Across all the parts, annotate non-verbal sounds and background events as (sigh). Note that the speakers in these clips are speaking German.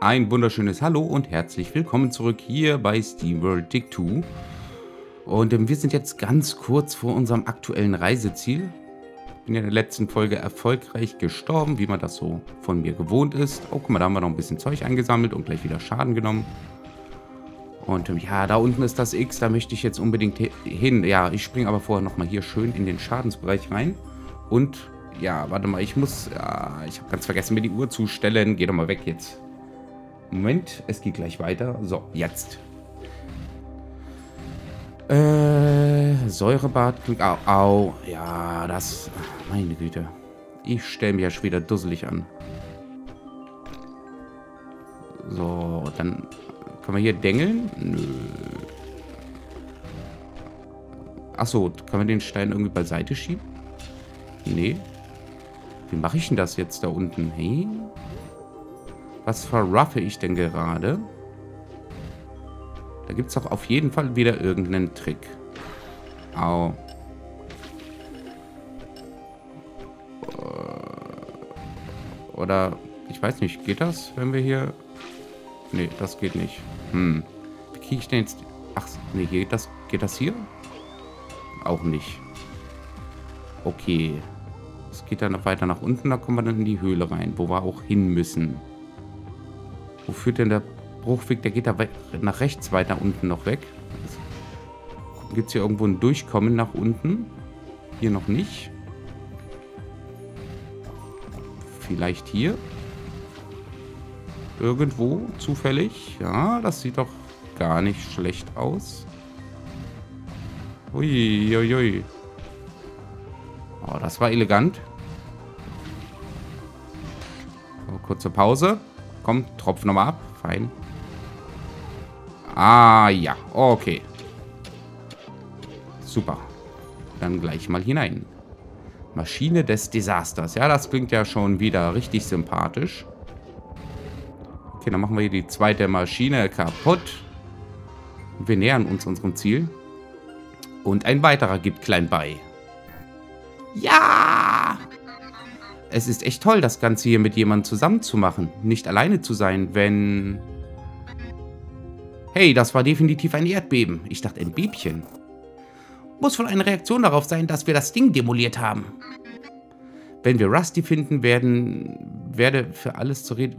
Ein wunderschönes Hallo und herzlich willkommen zurück hier bei SteamWorld Dig 2. Und ähm, wir sind jetzt ganz kurz vor unserem aktuellen Reiseziel. Bin ja in der letzten Folge erfolgreich gestorben, wie man das so von mir gewohnt ist. Oh, guck mal, da haben wir noch ein bisschen Zeug eingesammelt und gleich wieder Schaden genommen. Und ähm, ja, da unten ist das X, da möchte ich jetzt unbedingt hin. Ja, ich springe aber vorher nochmal hier schön in den Schadensbereich rein. Und ja, warte mal, ich muss... Ja, ich habe ganz vergessen, mir die Uhr zu stellen. Geh doch mal weg jetzt. Moment, es geht gleich weiter. So, jetzt. Äh, Säurebad. Au, au. Ja, das... Meine Güte. Ich stelle mich ja schon wieder dusselig an. So, dann... Können wir hier dengeln? Nö. Achso, können wir den Stein irgendwie beiseite schieben? Nee. Wie mache ich denn das jetzt da unten? Hey? Was verruffe ich denn gerade? Da gibt es doch auf jeden Fall wieder irgendeinen Trick. Au. Oder, ich weiß nicht, geht das, wenn wir hier... Nee, das geht nicht. Hm. Wie kriege ich denn jetzt... Ach, nee, geht das, geht das hier? Auch nicht. Okay. Es geht dann noch weiter nach unten, da kommen wir dann in die Höhle rein, wo wir auch hin müssen. Wo führt denn der Bruchweg? Der geht da nach rechts weiter unten noch weg. Gibt es hier irgendwo ein Durchkommen nach unten? Hier noch nicht. Vielleicht hier. Irgendwo, zufällig. Ja, das sieht doch gar nicht schlecht aus. Ui, ui, ui. Oh, das war elegant. Kurze Pause. Komm, tropf nochmal ab. Fein. Ah, ja. Okay. Super. Dann gleich mal hinein. Maschine des Desasters. Ja, das klingt ja schon wieder richtig sympathisch. Okay, dann machen wir hier die zweite Maschine kaputt. Wir nähern uns unserem Ziel. Und ein weiterer gibt klein bei. Ja! Es ist echt toll, das Ganze hier mit jemandem zusammen zu machen. Nicht alleine zu sein, wenn... Hey, das war definitiv ein Erdbeben. Ich dachte, ein Bebchen. Muss wohl eine Reaktion darauf sein, dass wir das Ding demoliert haben. Wenn wir Rusty finden, werden, werde für alles zur Rede,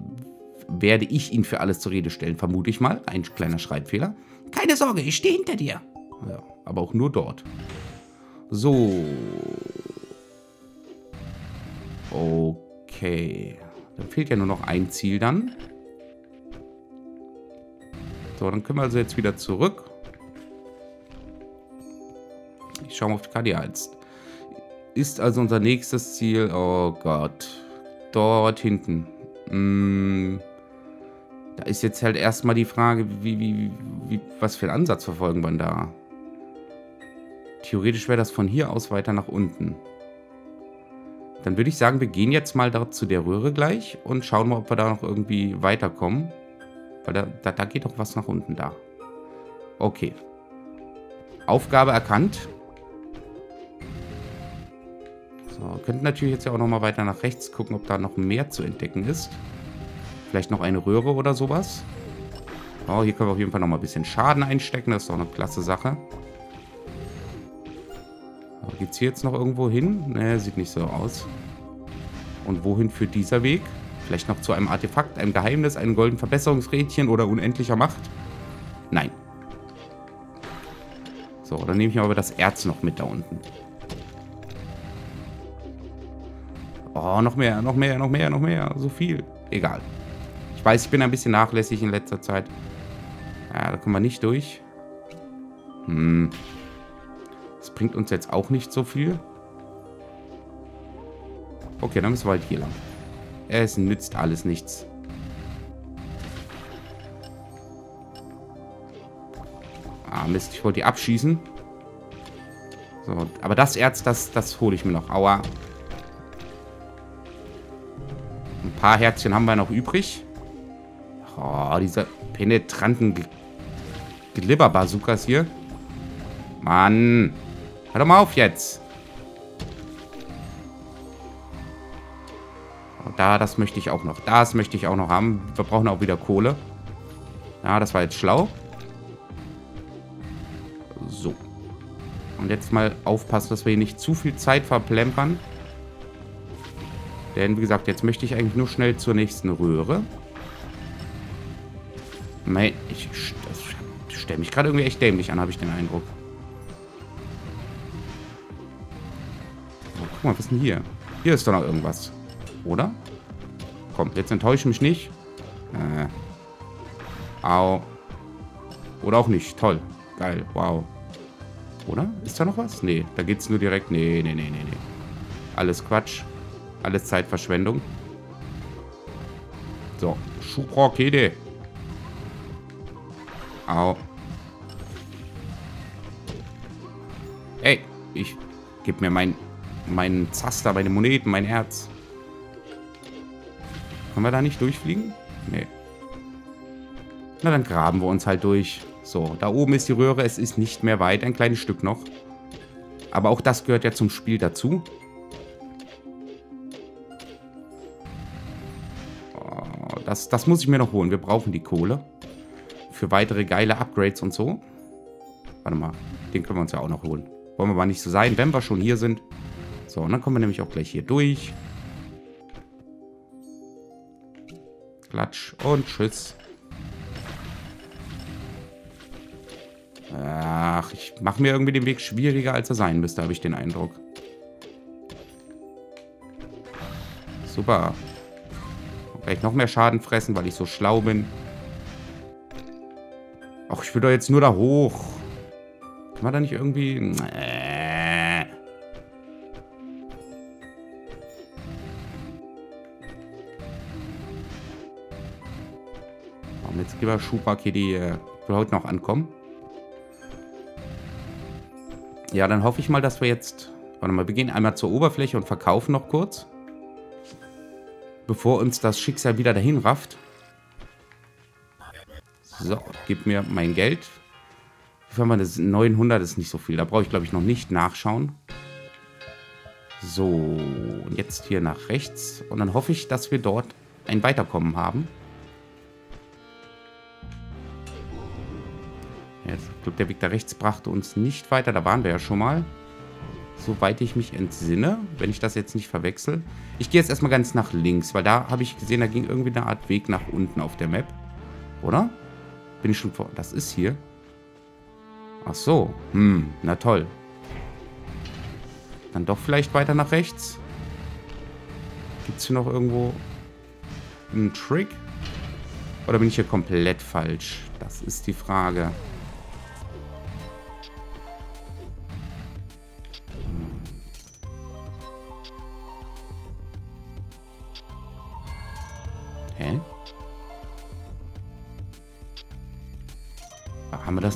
werde ich ihn für alles zur Rede stellen, vermute ich mal. Ein kleiner Schreibfehler. Keine Sorge, ich stehe hinter dir. Ja, aber auch nur dort. So. Okay. Dann fehlt ja nur noch ein Ziel dann. So, dann können wir also jetzt wieder zurück. Ich schaue mal auf die Karte. Ja, jetzt ist also unser nächstes Ziel. Oh Gott. Dort hinten. Hm. Da ist jetzt halt erstmal die Frage, wie, wie, wie, was für einen Ansatz verfolgen wir da? Theoretisch wäre das von hier aus weiter nach unten. Dann würde ich sagen, wir gehen jetzt mal dort zu der Röhre gleich und schauen mal, ob wir da noch irgendwie weiterkommen. Weil da, da, da geht doch was nach unten da. Okay. Aufgabe erkannt. So, könnten natürlich jetzt ja auch noch mal weiter nach rechts gucken, ob da noch mehr zu entdecken ist. Vielleicht noch eine Röhre oder sowas. Oh, hier können wir auf jeden Fall noch mal ein bisschen Schaden einstecken. Das ist doch eine klasse Sache. Geht es hier jetzt noch irgendwo hin? Ne, sieht nicht so aus. Und wohin führt dieser Weg? Vielleicht noch zu einem Artefakt, einem Geheimnis, einem goldenen Verbesserungsrädchen oder unendlicher Macht? Nein. So, dann nehme ich aber das Erz noch mit da unten. Oh, noch mehr, noch mehr, noch mehr, noch mehr. So viel. Egal. Ich weiß, ich bin ein bisschen nachlässig in letzter Zeit. Ja, da kommen wir nicht durch. Hm. Bringt uns jetzt auch nicht so viel. Okay, dann müssen wir halt hier lang. Es nützt alles nichts. Ah, Mist, ich wollte die abschießen. So, aber das Erz, das, das hole ich mir noch. Aua. Ein paar Herzchen haben wir noch übrig. Oh, diese penetranten Glibber-Bazookas hier. Mann. Hör doch mal auf jetzt. Da, das möchte ich auch noch. Das möchte ich auch noch haben. Wir brauchen auch wieder Kohle. Ja, das war jetzt schlau. So. Und jetzt mal aufpassen, dass wir hier nicht zu viel Zeit verplempern. Denn, wie gesagt, jetzt möchte ich eigentlich nur schnell zur nächsten Röhre. Nein, ich stelle mich gerade irgendwie echt dämlich an, habe ich den Eindruck. Mal, was ist denn hier? Hier ist doch noch irgendwas. Oder? Komm, jetzt enttäusche mich nicht. Äh. Au. Oder auch nicht. Toll. Geil. Wow. Oder? Ist da noch was? Nee, da geht's nur direkt. Nee, nee, nee, nee, nee. Alles Quatsch. Alles Zeitverschwendung. So. Schubrokede. Au. Ey, ich gib mir mein, meinen Zaster, meine Moneten, mein Herz. Können wir da nicht durchfliegen? Nee. Na, dann graben wir uns halt durch. So, da oben ist die Röhre. Es ist nicht mehr weit. Ein kleines Stück noch. Aber auch das gehört ja zum Spiel dazu. Oh, das, das muss ich mir noch holen. Wir brauchen die Kohle. Für weitere geile Upgrades und so. Warte mal. Den können wir uns ja auch noch holen. Wollen wir mal nicht so sein, wenn wir schon hier sind. So, und dann kommen wir nämlich auch gleich hier durch. Klatsch und tschüss. Ach, ich mache mir irgendwie den Weg schwieriger, als er sein müsste, habe ich den Eindruck. Super. Gleich noch mehr Schaden fressen, weil ich so schlau bin. Ach, ich will doch jetzt nur da hoch. Kann man da nicht irgendwie... Äh. Wir Schuhpark hier die äh, heute noch ankommen. Ja, dann hoffe ich mal, dass wir jetzt... Warte mal, wir gehen einmal zur Oberfläche und verkaufen noch kurz. Bevor uns das Schicksal wieder dahin rafft. So, gib mir mein Geld. Viel haben wir das? 900 ist nicht so viel. Da brauche ich, glaube ich, noch nicht nachschauen. So, und jetzt hier nach rechts. Und dann hoffe ich, dass wir dort ein Weiterkommen haben. Glaube, der Weg da rechts brachte uns nicht weiter. Da waren wir ja schon mal. Soweit ich mich entsinne, wenn ich das jetzt nicht verwechsel. Ich gehe jetzt erstmal ganz nach links, weil da habe ich gesehen, da ging irgendwie eine Art Weg nach unten auf der Map. Oder? Bin ich schon vor... Das ist hier. Ach so. Hm, na toll. Dann doch vielleicht weiter nach rechts. Gibt es hier noch irgendwo einen Trick? Oder bin ich hier komplett falsch? Das ist die Frage.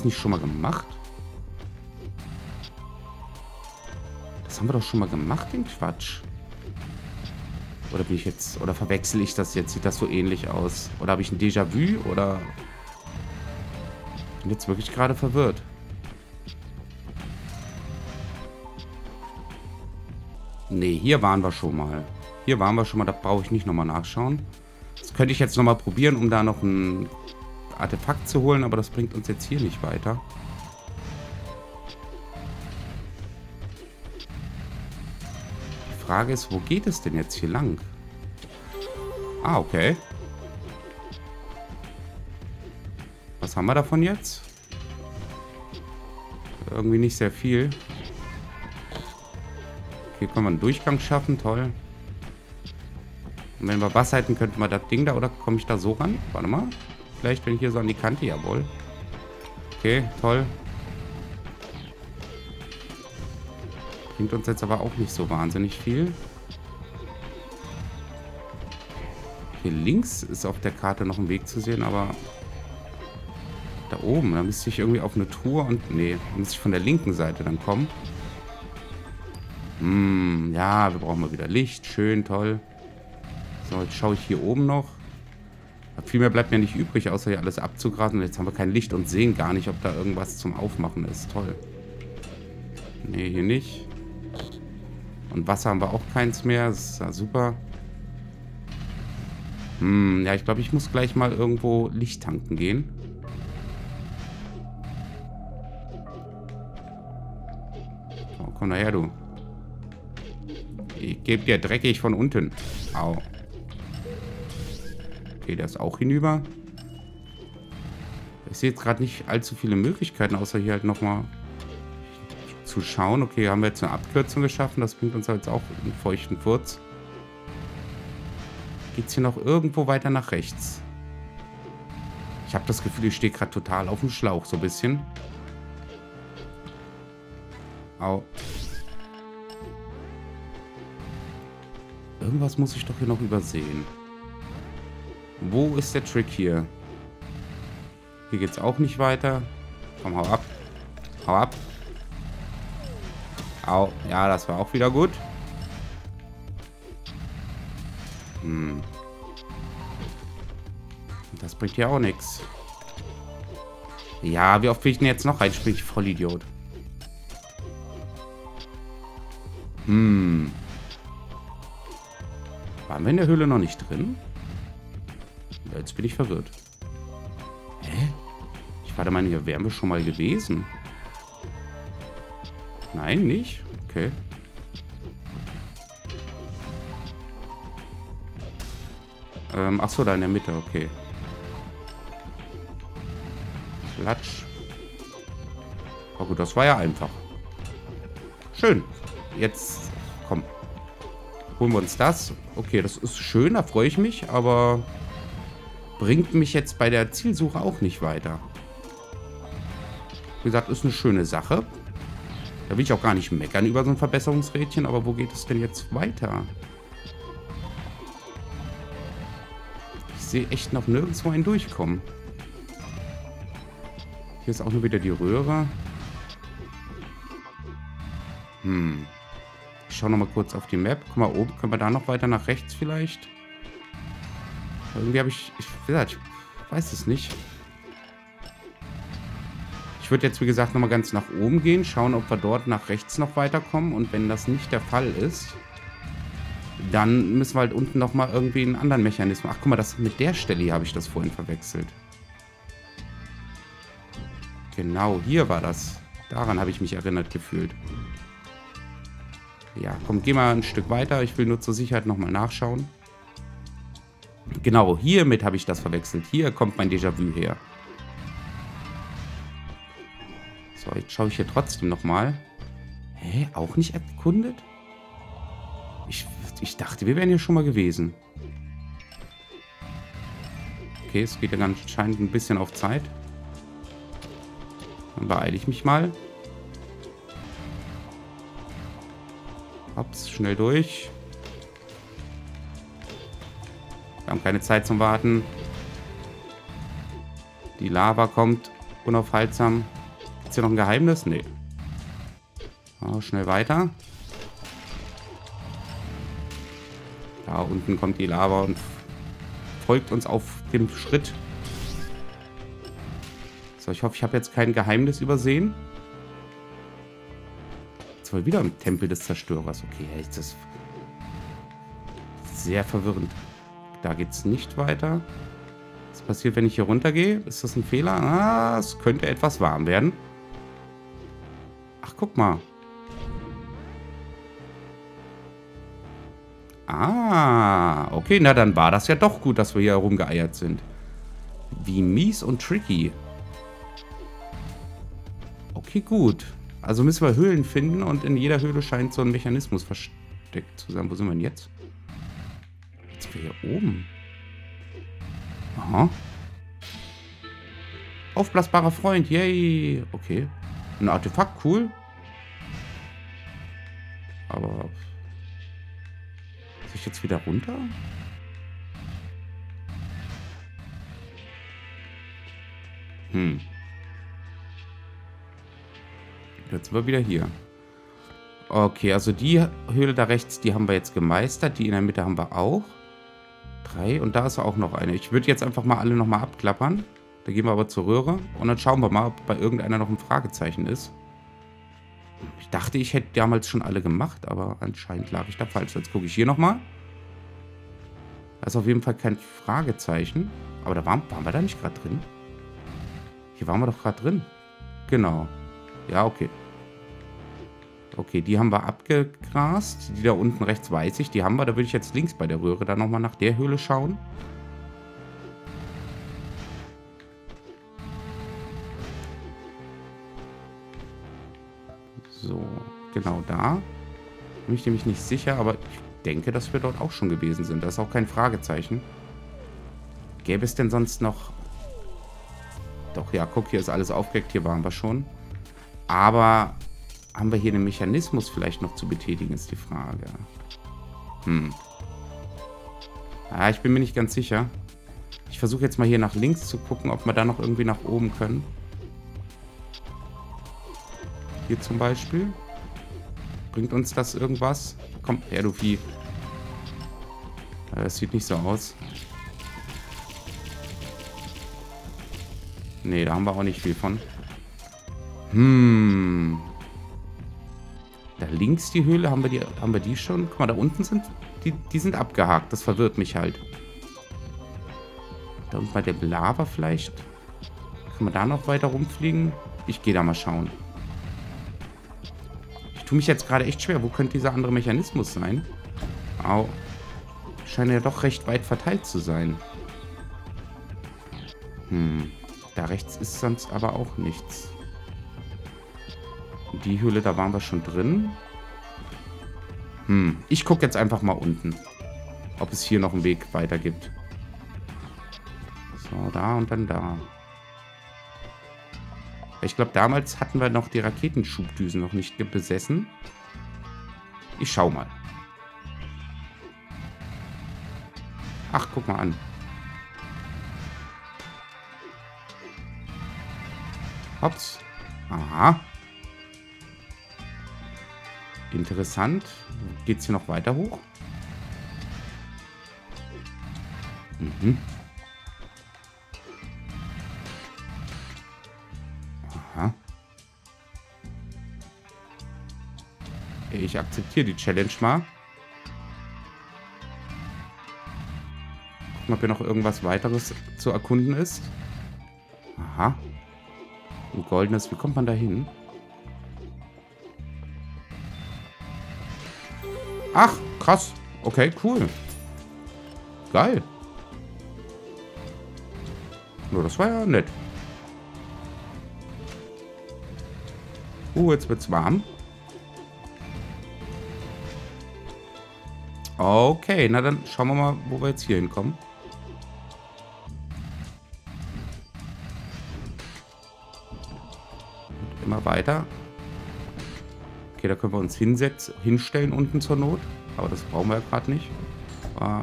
Nicht schon mal gemacht? Das haben wir doch schon mal gemacht, den Quatsch. Oder bin ich jetzt... Oder verwechsel ich das jetzt? Sieht das so ähnlich aus? Oder habe ich ein Déjà-vu? Oder... Bin jetzt wirklich gerade verwirrt. Nee, hier waren wir schon mal. Hier waren wir schon mal, da brauche ich nicht nochmal nachschauen. Das könnte ich jetzt nochmal probieren, um da noch ein Artefakt zu holen, aber das bringt uns jetzt hier nicht weiter. Die Frage ist, wo geht es denn jetzt hier lang? Ah, okay. Was haben wir davon jetzt? Irgendwie nicht sehr viel. Hier können wir einen Durchgang schaffen, toll. Und wenn wir Wasser hätten, könnten wir das Ding da, oder komme ich da so ran? Warte mal vielleicht, wenn ich hier so an die Kante? Jawohl. Okay, toll. Bringt uns jetzt aber auch nicht so wahnsinnig viel. Hier links ist auf der Karte noch ein Weg zu sehen, aber da oben, da müsste ich irgendwie auf eine Tour und... Nee, da müsste ich von der linken Seite dann kommen. Hm, ja, wir brauchen mal wieder Licht. Schön, toll. So, jetzt schaue ich hier oben noch. Viel mehr bleibt mir nicht übrig, außer hier alles abzugrasen. Und jetzt haben wir kein Licht und sehen gar nicht, ob da irgendwas zum Aufmachen ist. Toll. Nee, hier nicht. Und Wasser haben wir auch keins mehr. Das ist ja super. Hm, ja, ich glaube, ich muss gleich mal irgendwo Licht tanken gehen. Oh, komm daher, du. Ich gebe dir dreckig von unten. Au. Okay, der ist auch hinüber. Ich sehe jetzt gerade nicht allzu viele Möglichkeiten, außer hier halt nochmal zu schauen. Okay, haben wir jetzt eine Abkürzung geschaffen. Das bringt uns jetzt auch einen feuchten Furz. Geht es hier noch irgendwo weiter nach rechts? Ich habe das Gefühl, ich stehe gerade total auf dem Schlauch, so ein bisschen. Au. Irgendwas muss ich doch hier noch übersehen. Wo ist der Trick hier? Hier geht's auch nicht weiter. Komm, hau ab. Hau ab. Au. Ja, das war auch wieder gut. Hm. Das bringt ja auch nichts. Ja, wie oft will ich denn jetzt noch reinspringen? Ich Vollidiot. Hm. Waren wir in der Höhle noch nicht drin? Jetzt bin ich verwirrt. Hä? Ich war der Meinung, hier wären wir schon mal gewesen. Nein, nicht? Okay. Ähm, achso, da in der Mitte, okay. Klatsch. Oh gut, das war ja einfach. Schön. Jetzt, komm. Holen wir uns das. Okay, das ist schön, da freue ich mich, aber bringt mich jetzt bei der Zielsuche auch nicht weiter. Wie gesagt, ist eine schöne Sache. Da will ich auch gar nicht meckern über so ein Verbesserungsrädchen, aber wo geht es denn jetzt weiter? sehe echt noch nirgendwo ein durchkommen. Hier ist auch nur wieder die Röhre. Hm. Ich schaue nochmal kurz auf die Map. Guck mal, oben können wir da noch weiter nach rechts vielleicht. Irgendwie habe ich, ich, ich weiß es nicht. Ich würde jetzt, wie gesagt, nochmal ganz nach oben gehen, schauen, ob wir dort nach rechts noch weiterkommen. Und wenn das nicht der Fall ist, dann müssen wir halt unten nochmal irgendwie einen anderen Mechanismus... Ach, guck mal, das, mit der Stelle habe ich das vorhin verwechselt. Genau, hier war das. Daran habe ich mich erinnert gefühlt. Ja, komm, geh mal ein Stück weiter. Ich will nur zur Sicherheit nochmal nachschauen. Genau, hiermit habe ich das verwechselt. Hier kommt mein Déjà-vu her. So, jetzt schaue ich hier trotzdem nochmal. Hä? Auch nicht erkundet? Ich ich dachte, wir wären hier schon mal gewesen. Okay, es geht ja anscheinend ein bisschen auf Zeit. Dann beeile ich mich mal. Hops, schnell durch. Wir haben keine Zeit zum Warten. Die Lava kommt unaufhaltsam. Es hier noch ein Geheimnis? Nee. Oh, schnell weiter. Da unten kommt die Lava und folgt uns auf dem Schritt. So, ich hoffe, ich habe jetzt kein Geheimnis übersehen. Jetzt war wieder im Tempel des Zerstörers. Okay, ist das sehr verwirrend. Da geht es nicht weiter. Was passiert, wenn ich hier runtergehe? Ist das ein Fehler? Ah, es könnte etwas warm werden. Ach, guck mal. Ah, okay, na dann war das ja doch gut, dass wir hier rumgeeiert sind. Wie mies und tricky. Okay, gut. Also müssen wir Höhlen finden und in jeder Höhle scheint so ein Mechanismus versteckt zu sein. Wo sind wir denn jetzt? Sind wir hier oben. Aha. Aufblasbarer Freund, yay. Okay. Ein Artefakt, cool. Aber ich jetzt wieder runter? Hm. Jetzt sind wir wieder hier. Okay, also die Höhle da rechts, die haben wir jetzt gemeistert. Die in der Mitte haben wir auch. Drei. Und da ist auch noch eine. Ich würde jetzt einfach mal alle nochmal abklappern. Da gehen wir aber zur Röhre. Und dann schauen wir mal, ob bei irgendeiner noch ein Fragezeichen ist. Ich dachte, ich hätte damals schon alle gemacht, aber anscheinend lag ich da falsch. Jetzt gucke ich hier nochmal. Da ist auf jeden Fall kein Fragezeichen. Aber da waren, waren wir da nicht gerade drin? Hier waren wir doch gerade drin. Genau. Ja, okay. Okay, die haben wir abgegrast. Die da unten rechts weiß ich, die haben wir. Da würde ich jetzt links bei der Röhre dann nochmal nach der Höhle schauen. So, genau da. Bin ich nämlich nicht sicher, aber ich denke, dass wir dort auch schon gewesen sind. Das ist auch kein Fragezeichen. Gäbe es denn sonst noch... Doch, ja, guck, hier ist alles aufgedeckt. Hier waren wir schon. Aber haben wir hier einen Mechanismus vielleicht noch zu betätigen, ist die Frage. Hm. Ja, ich bin mir nicht ganz sicher. Ich versuche jetzt mal hier nach links zu gucken, ob wir da noch irgendwie nach oben können. Hier zum Beispiel. Bringt uns das irgendwas? Komm, her, du Vieh. Das sieht nicht so aus. Nee, da haben wir auch nicht viel von. Hm. Da links die Höhle, haben wir die, haben wir die schon? Guck mal, da unten sind die, die sind abgehakt. Das verwirrt mich halt. Da unten bei der Lava vielleicht. Kann man da noch weiter rumfliegen? Ich gehe da mal schauen. Ich tue mich jetzt gerade echt schwer. Wo könnte dieser andere Mechanismus sein? Au. Scheint ja doch recht weit verteilt zu sein. Hm. Da rechts ist sonst aber auch nichts. Die Höhle, da waren wir schon drin. Hm. Ich gucke jetzt einfach mal unten. Ob es hier noch einen Weg weiter gibt. So, da und dann da. Ich glaube, damals hatten wir noch die Raketenschubdüsen noch nicht besessen. Ich schau mal. Ach, guck mal an. Hops. Aha. Interessant. Geht es hier noch weiter hoch? Mhm. Aha. Ich akzeptiere die Challenge mal. Gucken, ob hier noch irgendwas weiteres zu erkunden ist. Aha. Ein goldenes. Wie kommt man da hin? Ach, krass. Okay, cool. Geil. Nur, das war ja nett. Uh, jetzt wird's warm. Okay, na dann schauen wir mal, wo wir jetzt hier hinkommen. Und immer weiter. Okay, da können wir uns hinsetzen, hinstellen unten zur Not. Aber das brauchen wir ja gerade nicht. Ah.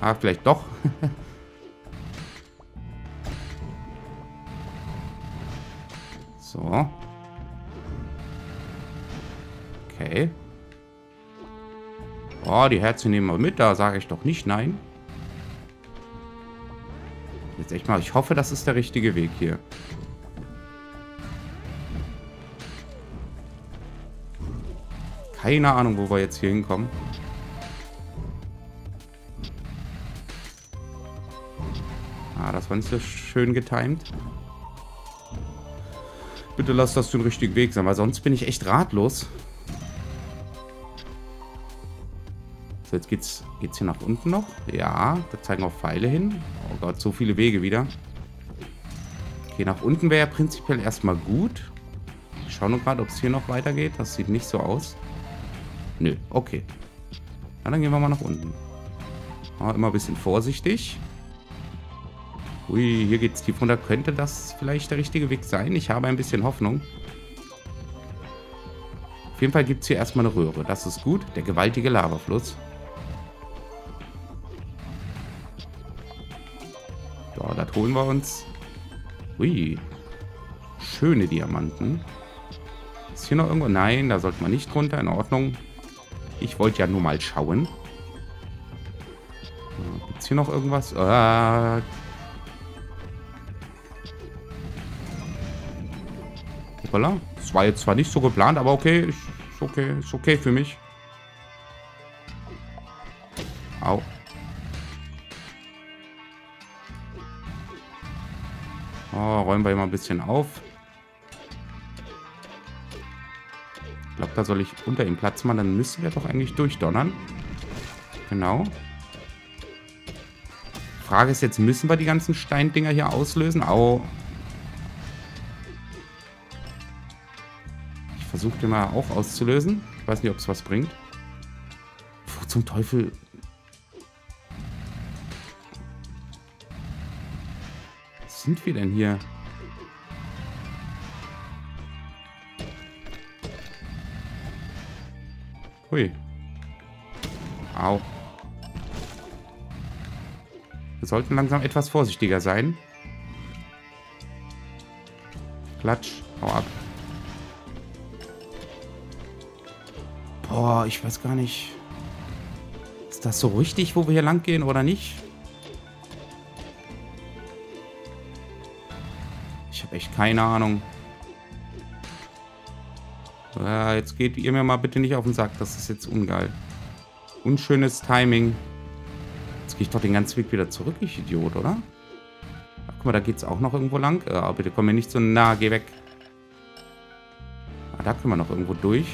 ah, vielleicht doch. (laughs) so. Okay. Oh, die Herzen nehmen wir mit. Da sage ich doch nicht nein. Jetzt echt mal. Ich hoffe, das ist der richtige Weg hier. Keine Ahnung, wo wir jetzt hier hinkommen. Ah, das war nicht so schön getimt. Bitte lass das den richtigen Weg sein, weil sonst bin ich echt ratlos. So, jetzt geht's, geht's hier nach unten noch. Ja, da zeigen auch Pfeile hin. Oh Gott, so viele Wege wieder. Okay, nach unten wäre ja prinzipiell erstmal gut. Ich schaue nur gerade, ob es hier noch weitergeht. Das sieht nicht so aus. Nö, okay. Na, dann gehen wir mal nach unten. Aber immer ein bisschen vorsichtig. Ui, hier geht's tief runter. Könnte das vielleicht der richtige Weg sein? Ich habe ein bisschen Hoffnung. Auf jeden Fall gibt es hier erstmal eine Röhre. Das ist gut. Der gewaltige Lavafluss. So, das holen wir uns. Ui. Schöne Diamanten. Ist hier noch irgendwo? Nein, da sollte man nicht runter. In Ordnung. Ich wollte ja nur mal schauen. Äh, Gibt es hier noch irgendwas? Ah. Hoppala. Das war jetzt zwar nicht so geplant, aber okay. Ist okay, ist okay für mich. Au. Oh, räumen wir mal ein bisschen auf. Da soll ich unter ihm Platz machen. Dann müsste der doch eigentlich durchdonnern. Genau. Frage ist jetzt, müssen wir die ganzen Steindinger hier auslösen? Au. Ich versuche den mal auch auszulösen. Ich weiß nicht, ob es was bringt. Wo zum Teufel... Was sind wir denn hier? Hui. Au. Wir sollten langsam etwas vorsichtiger sein. Klatsch. Hau ab. Boah, ich weiß gar nicht. Ist das so richtig, wo wir hier lang gehen oder nicht? Ich habe echt keine Ahnung. Ja, jetzt geht ihr mir mal bitte nicht auf den Sack. Das ist jetzt ungeil. Unschönes Timing. Jetzt gehe ich doch den ganzen Weg wieder zurück, ich Idiot, oder? Ach, guck mal, da geht es auch noch irgendwo lang. Ja, bitte komm mir nicht so nah, geh weg. Ah, da können wir noch irgendwo durch.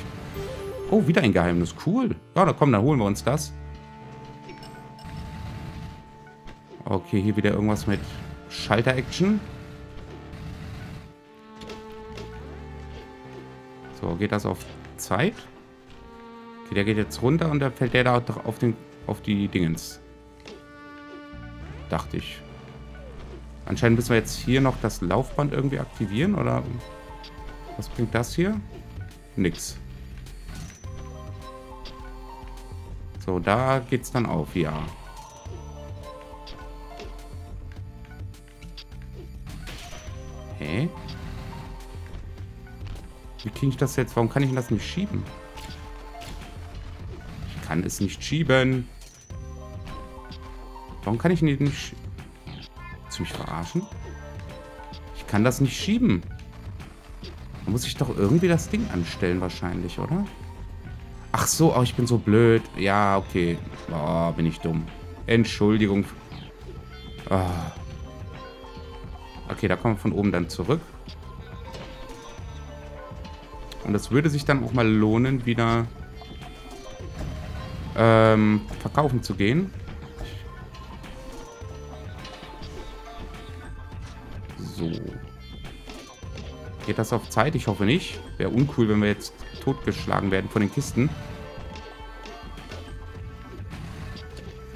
Oh, wieder ein Geheimnis. Cool. Ja, da komm, dann holen wir uns das. Okay, hier wieder irgendwas mit Schalter-Action. Geht das auf Zeit? Okay, der geht jetzt runter und dann fällt der da auf, den, auf die Dingens. Dachte ich. Anscheinend müssen wir jetzt hier noch das Laufband irgendwie aktivieren, oder? Was bringt das hier? Nix. So, da geht's dann auf, ja. Kriege ich das jetzt? Warum kann ich das nicht schieben? Ich kann es nicht schieben. Warum kann ich nicht... nicht Willst mich verarschen? Ich kann das nicht schieben. Da muss ich doch irgendwie das Ding anstellen wahrscheinlich, oder? Ach so, oh, ich bin so blöd. Ja, okay. Oh, bin ich dumm. Entschuldigung. Oh. Okay, da kommen wir von oben dann zurück. Und es würde sich dann auch mal lohnen, wieder ähm, verkaufen zu gehen. So. Geht das auf Zeit? Ich hoffe nicht. Wäre uncool, wenn wir jetzt totgeschlagen werden von den Kisten.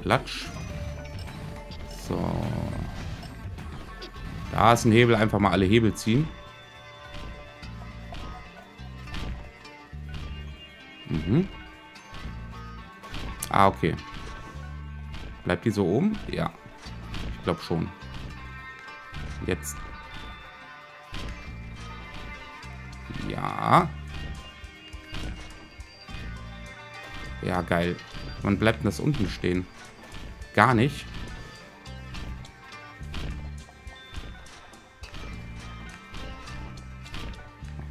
Klatsch. So. Da ist ein Hebel. Einfach mal alle Hebel ziehen. Mhm. Ah, okay. Bleibt die so oben? Ja. Ich glaube schon. Jetzt. Ja. Ja, geil. Wann bleibt denn das unten stehen? Gar nicht.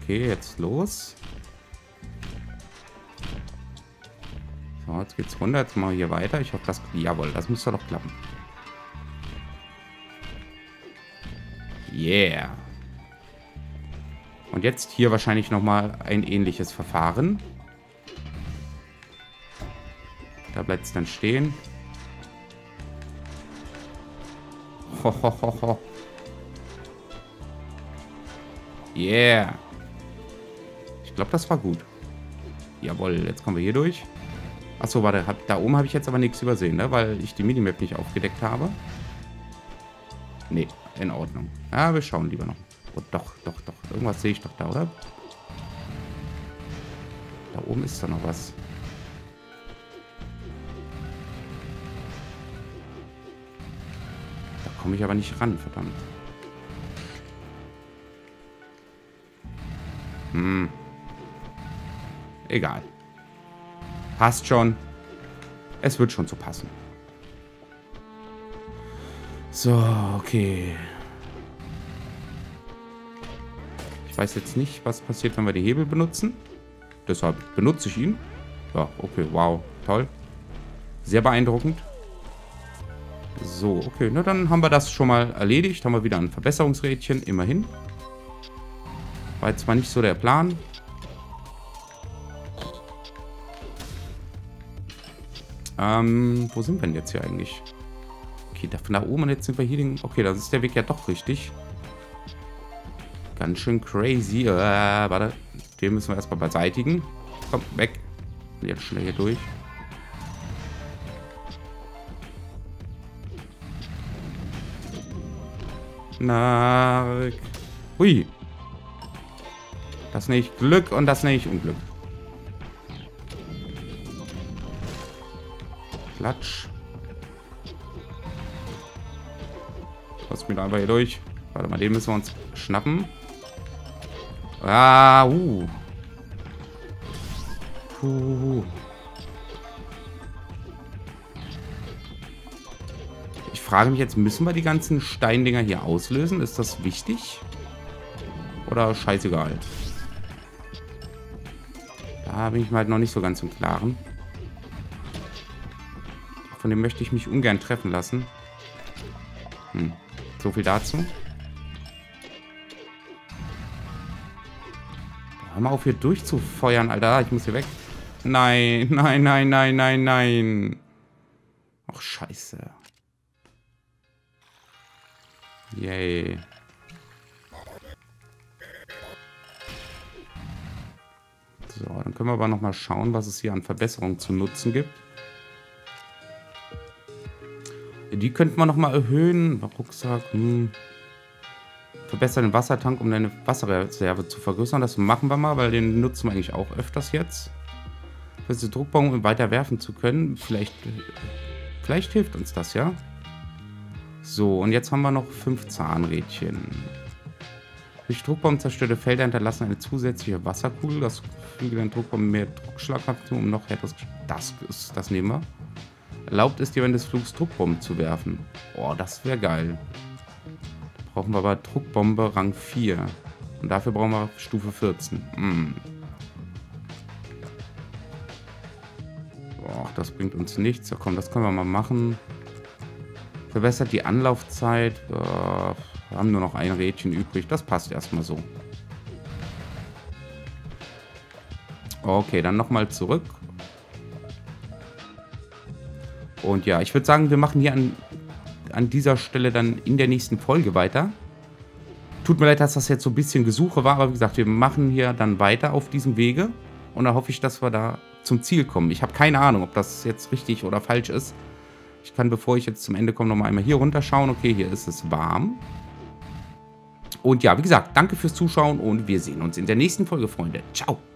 Okay, jetzt los. Jetzt geht's runter. Jetzt machen wir hier weiter. Ich hoffe, das... Jawohl, das müsste doch klappen. Yeah. Und jetzt hier wahrscheinlich nochmal ein ähnliches Verfahren. Da bleibt es dann stehen. Ho, ho, ho, ho. Yeah. Ich glaube, das war gut. Jawohl, jetzt kommen wir hier durch. Achso, warte, hab, da oben habe ich jetzt aber nichts übersehen, ne? Weil ich die Minimap nicht aufgedeckt habe. Nee, in Ordnung. Ja, wir schauen lieber noch. Oh, doch, doch, doch. Irgendwas sehe ich doch da, oder? Da oben ist da noch was. Da komme ich aber nicht ran, verdammt. Hm. Egal. Passt schon. Es wird schon so passen. So, okay. Ich weiß jetzt nicht, was passiert, wenn wir die Hebel benutzen. Deshalb benutze ich ihn. Ja, okay, wow, toll. Sehr beeindruckend. So, okay. Na, dann haben wir das schon mal erledigt. Haben wir wieder ein Verbesserungsrädchen, immerhin. War jetzt zwar nicht so der Plan. Ähm, wo sind wir denn jetzt hier eigentlich? Okay, da von da oben und jetzt sind wir hier den... Okay, das ist der Weg ja doch richtig. Ganz schön crazy. Äh, warte, den müssen wir erstmal beseitigen. Komm, weg. Jetzt schnell hier durch. Nark. Hui. Das nicht Glück und das nicht Unglück. Klatsch. Lass mich einfach hier durch. Warte mal, den müssen wir uns schnappen. Ah, uh. Puh. Ich frage mich jetzt, müssen wir die ganzen Steindinger hier auslösen? Ist das wichtig? Oder scheißegal? Da bin ich mir halt noch nicht so ganz im Klaren. Von dem möchte ich mich ungern treffen lassen. Hm. So viel dazu. Hör mal auf hier durchzufeuern, Alter. Ich muss hier weg. Nein, (laughs) nein, nein, nein, nein, nein. Ach, scheiße. Yay. So, dann können wir aber nochmal schauen, was es hier an Verbesserungen zu nutzen gibt. Die könnten wir nochmal erhöhen. Rucksack, hm. Verbessern den Wassertank, um deine Wasserreserve zu vergrößern. Das machen wir mal, weil den nutzen wir eigentlich auch öfters jetzt. Für diese Druckbomben weiter werfen zu können. Vielleicht, vielleicht hilft uns das, ja? So, und jetzt haben wir noch fünf Zahnrädchen. Durch Druckbomben zerstörte Felder hinterlassen eine zusätzliche Wasserkugel. Das füge den Druckbomben mehr Druckschlagkraft zu, um noch härteres... Das, das nehmen wir. Erlaubt ist dir während des Flugs Druckbomben zu werfen. Oh, das wäre geil. Da brauchen wir aber Druckbombe Rang 4. Und dafür brauchen wir Stufe 14. Mm. Boah, das bringt uns nichts. Ja, komm, das können wir mal machen. Verbessert die Anlaufzeit. Äh, wir haben nur noch ein Rädchen übrig. Das passt erstmal so. Okay, dann nochmal zurück. Und ja, ich würde sagen, wir machen hier an, an dieser Stelle dann in der nächsten Folge weiter. Tut mir leid, dass das jetzt so ein bisschen Gesuche war, aber wie gesagt, wir machen hier dann weiter auf diesem Wege. Und da hoffe ich, dass wir da zum Ziel kommen. Ich habe keine Ahnung, ob das jetzt richtig oder falsch ist. Ich kann, bevor ich jetzt zum Ende komme, nochmal einmal hier runterschauen. Okay, hier ist es warm. Und ja, wie gesagt, danke fürs Zuschauen und wir sehen uns in der nächsten Folge, Freunde. Ciao.